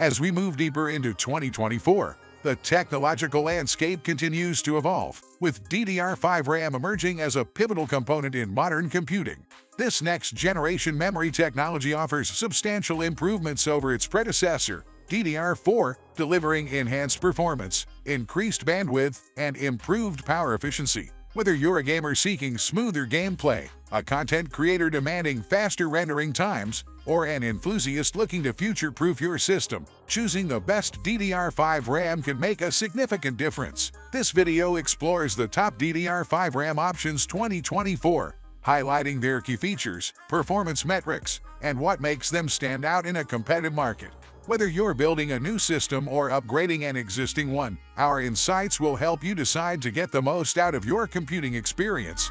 As we move deeper into 2024, the technological landscape continues to evolve, with DDR5 RAM emerging as a pivotal component in modern computing. This next-generation memory technology offers substantial improvements over its predecessor, DDR4, delivering enhanced performance, increased bandwidth, and improved power efficiency. Whether you're a gamer seeking smoother gameplay, a content creator demanding faster rendering times, or an enthusiast looking to future-proof your system, choosing the best DDR5 RAM can make a significant difference. This video explores the top DDR5 RAM options 2024, highlighting their key features, performance metrics, and what makes them stand out in a competitive market. Whether you're building a new system or upgrading an existing one, our insights will help you decide to get the most out of your computing experience.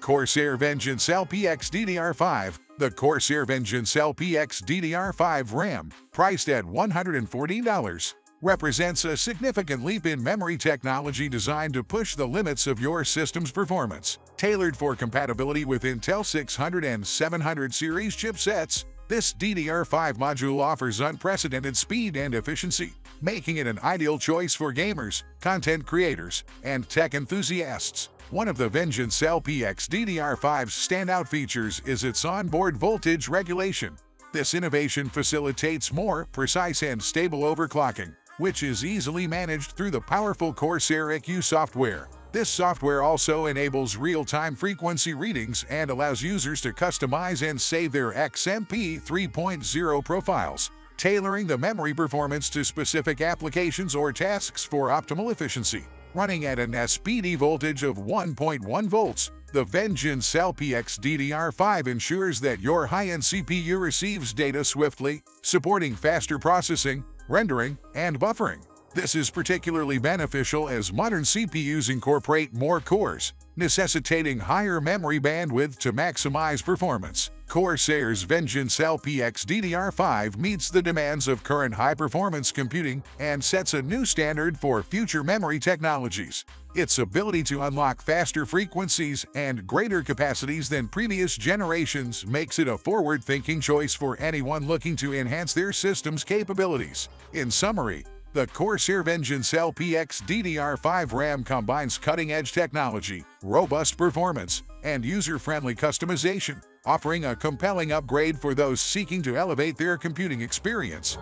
Corsair Vengeance LPX DDR5 The Corsair Vengeance LPX DDR5 RAM, priced at $114, represents a significant leap in memory technology designed to push the limits of your system's performance. Tailored for compatibility with Intel 600 and 700 series chipsets, this DDR5 module offers unprecedented speed and efficiency, making it an ideal choice for gamers, content creators, and tech enthusiasts. One of the Vengeance LPX DDR5's standout features is its onboard voltage regulation. This innovation facilitates more precise and stable overclocking, which is easily managed through the powerful Corsair iCUE software. This software also enables real-time frequency readings and allows users to customize and save their XMP 3.0 profiles, tailoring the memory performance to specific applications or tasks for optimal efficiency. Running at an SPD voltage of 1.1 volts, the Vengeance LPX DDR5 ensures that your high-end CPU receives data swiftly, supporting faster processing, rendering, and buffering. This is particularly beneficial as modern CPUs incorporate more cores, necessitating higher memory bandwidth to maximize performance. Corsair's Vengeance LPX DDR5 meets the demands of current high-performance computing and sets a new standard for future memory technologies. Its ability to unlock faster frequencies and greater capacities than previous generations makes it a forward-thinking choice for anyone looking to enhance their system's capabilities. In summary, the Corsair Vengeance LPX DDR5 RAM combines cutting-edge technology, robust performance, and user-friendly customization, offering a compelling upgrade for those seeking to elevate their computing experience.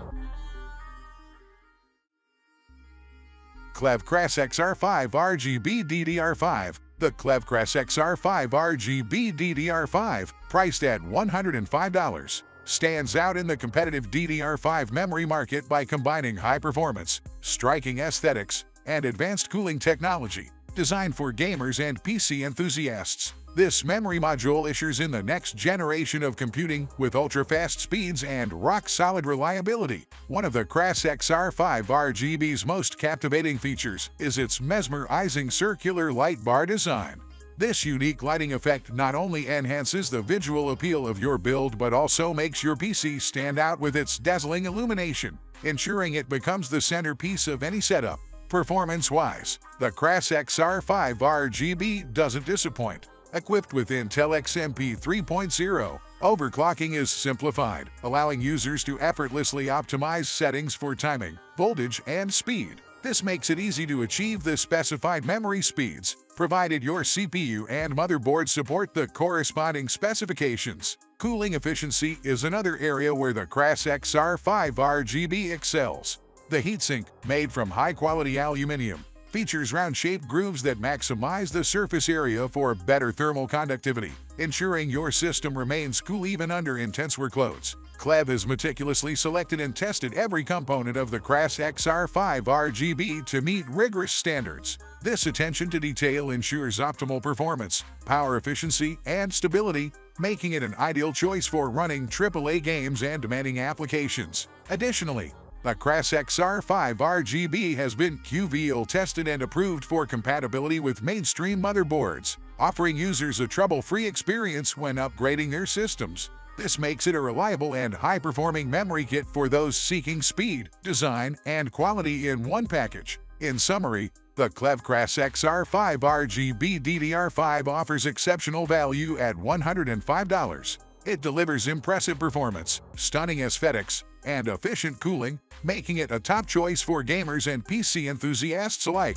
Klevv Cras XR5 RGB DDR5 The Klevv Cras XR5 RGB DDR5, priced at $105, stands out in the competitive DDR5 memory market by combining high performance, striking aesthetics, and advanced cooling technology, designed for gamers and PC enthusiasts. This memory module issues in the next generation of computing with ultra-fast speeds and rock-solid reliability. One of the Cras XR5 RGB's most captivating features is its mesmerizing circular light bar design. This unique lighting effect not only enhances the visual appeal of your build but also makes your PC stand out with its dazzling illumination, ensuring it becomes the centerpiece of any setup. Performance-wise, the Cras XR5 RGB doesn't disappoint. Equipped with Intel XMP 3.0, overclocking is simplified, allowing users to effortlessly optimize settings for timing, voltage, and speed. This makes it easy to achieve the specified memory speeds, provided your CPU and motherboard support the corresponding specifications. Cooling efficiency is another area where the Cras XR5 RGB excels. The heatsink, made from high-quality aluminum, features round-shaped grooves that maximize the surface area for better thermal conductivity, ensuring your system remains cool even under intense workloads. Klevv has meticulously selected and tested every component of the Cras XR5 RGB to meet rigorous standards. This attention to detail ensures optimal performance, power efficiency, and stability, making it an ideal choice for running AAA games and demanding applications. Additionally, the Cras XR5 RGB has been QVL tested and approved for compatibility with mainstream motherboards, offering users a trouble-free experience when upgrading their systems. This makes it a reliable and high-performing memory kit for those seeking speed, design, and quality in one package. In summary, The Klevv Cras XR5 RGB DDR5 offers exceptional value at $105. It delivers impressive performance, stunning aesthetics, and efficient cooling, making it a top choice for gamers and PC enthusiasts alike.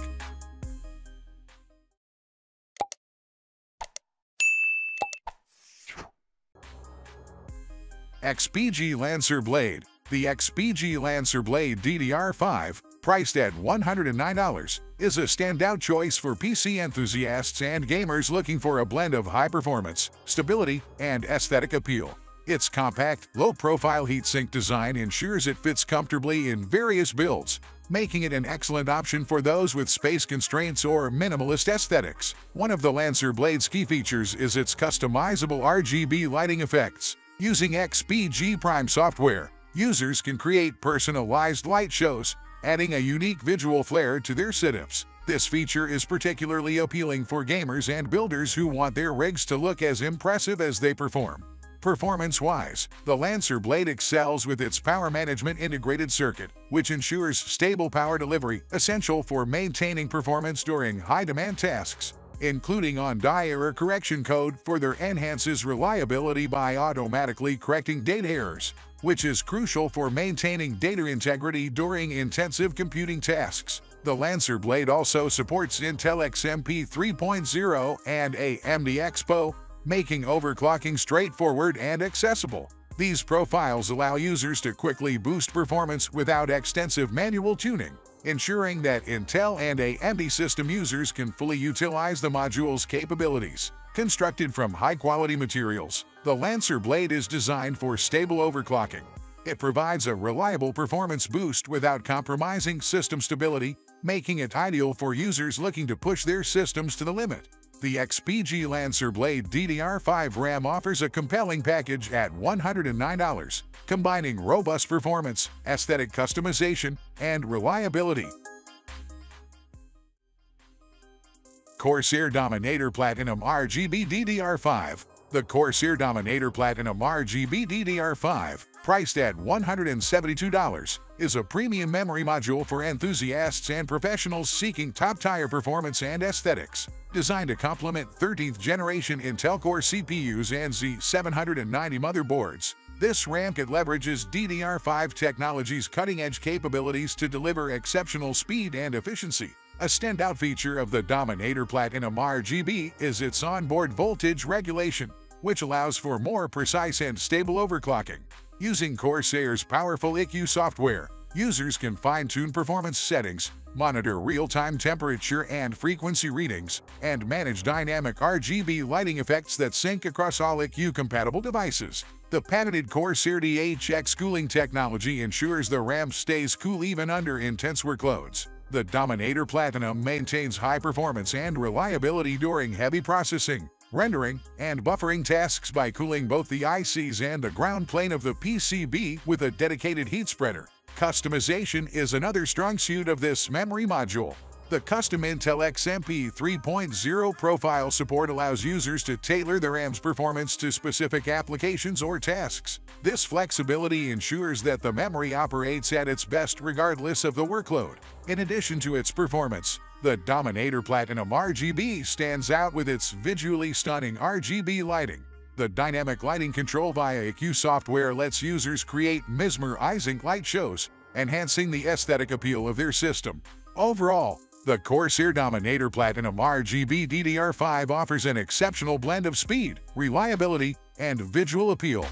XPG Lancer Blade The XPG Lancer Blade DDR5, priced at $109, is a standout choice for PC enthusiasts and gamers looking for a blend of high performance, stability, and aesthetic appeal. Its compact, low-profile heatsink design ensures it fits comfortably in various builds, making it an excellent option for those with space constraints or minimalist aesthetics. One of the Lancer Blade's key features is its customizable RGB lighting effects, Using XPG Prime software, users can create personalized light shows, adding a unique visual flair to their setups. This feature is particularly appealing for gamers and builders who want their rigs to look as impressive as they perform. Performance-wise, the Lancer Blade excels with its power management integrated circuit, which ensures stable power delivery, essential for maintaining performance during high-demand tasks including on-die error correction code further enhances reliability by automatically correcting data errors, which is crucial for maintaining data integrity during intensive computing tasks. The Lancer Blade also supports Intel XMP 3.0 and AMD Expo, making overclocking straightforward and accessible. These profiles allow users to quickly boost performance without extensive manual tuning ensuring that Intel and AMD system users can fully utilize the module's capabilities. Constructed from high-quality materials, the Lancer blade is designed for stable overclocking. It provides a reliable performance boost without compromising system stability, making it ideal for users looking to push their systems to the limit. The XPG Lancer Blade DDR5 RAM offers a compelling package at $109, combining robust performance, aesthetic customization, and reliability. Corsair Dominator Platinum RGB DDR5 The Corsair Dominator Platinum RGB DDR5 priced at $172, is a premium memory module for enthusiasts and professionals seeking top-tier performance and aesthetics. Designed to complement 13th generation Intel Core CPUs and Z790 motherboards, this RAM kit leverages DDR5 technology's cutting-edge capabilities to deliver exceptional speed and efficiency. A standout feature of the Dominator Platinum RGB is its onboard voltage regulation, which allows for more precise and stable overclocking. Using Corsair's powerful iCUE software, users can fine-tune performance settings, monitor real-time temperature and frequency readings, and manage dynamic RGB lighting effects that sync across all iCUE-compatible devices. The patented Corsair DHX cooling technology ensures the RAM stays cool even under intense workloads. The Dominator Platinum maintains high performance and reliability during heavy processing, rendering, and buffering tasks by cooling both the ICs and the ground plane of the PCB with a dedicated heat spreader. Customization is another strong suit of this memory module. The custom Intel XMP 3.0 profile support allows users to tailor their RAM's performance to specific applications or tasks. This flexibility ensures that the memory operates at its best regardless of the workload. In addition to its performance, the Dominator Platinum RGB stands out with its visually stunning RGB lighting. The dynamic lighting control via iCUE software lets users create mesmerizing light shows, enhancing the aesthetic appeal of their system. Overall, the Corsair Dominator Platinum RGB DDR5 offers an exceptional blend of speed, reliability, and visual appeal.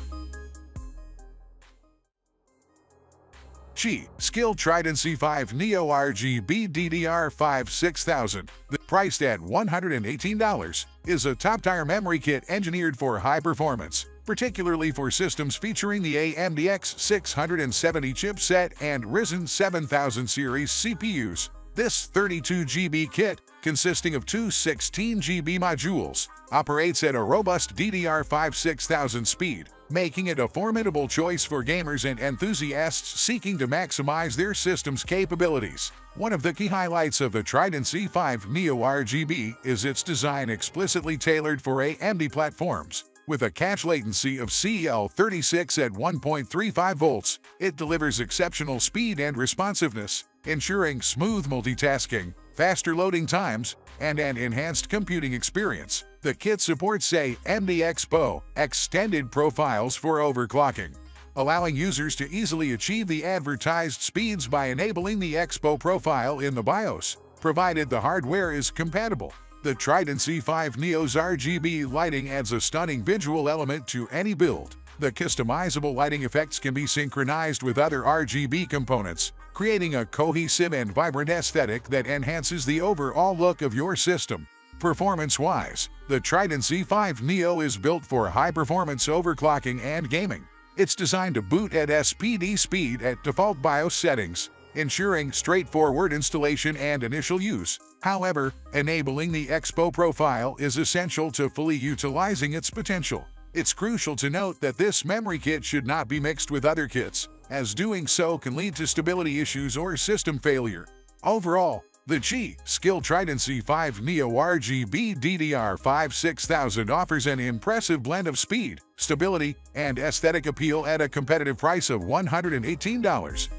Qi Skill Trident C5 Neo RGB DDR5 6000, priced at $118, is a top-tier memory kit engineered for high performance, particularly for systems featuring the AMD X670 chipset and Ryzen 7000 series CPUs. This 32GB kit, consisting of two 16GB modules, operates at a robust DDR5 6000 speed, making it a formidable choice for gamers and enthusiasts seeking to maximize their system's capabilities. One of the key highlights of the Trident Z5 Neo RGB is its design explicitly tailored for AMD platforms. With a cache latency of CL36 at 1.35 volts, it delivers exceptional speed and responsiveness, ensuring smooth multitasking, faster loading times, and an enhanced computing experience. The kit supports AMD Expo extended profiles for overclocking, allowing users to easily achieve the advertised speeds by enabling the Expo profile in the BIOS, provided the hardware is compatible. The Trident Z5 Neo's RGB lighting adds a stunning visual element to any build. The customizable lighting effects can be synchronized with other RGB components, creating a cohesive and vibrant aesthetic that enhances the overall look of your system. Performance-wise, the Trident Z5 Neo is built for high-performance overclocking and gaming. It's designed to boot at SPD speed at default BIOS settings, ensuring straightforward installation and initial use. However, enabling the Expo profile is essential to fully utilizing its potential. It's crucial to note that this memory kit should not be mixed with other kits, as doing so can lead to stability issues or system failure. Overall, the G.Skill Trident Z5 Neo RGB DDR5 6000 offers an impressive blend of speed, stability, and aesthetic appeal at a competitive price of $118.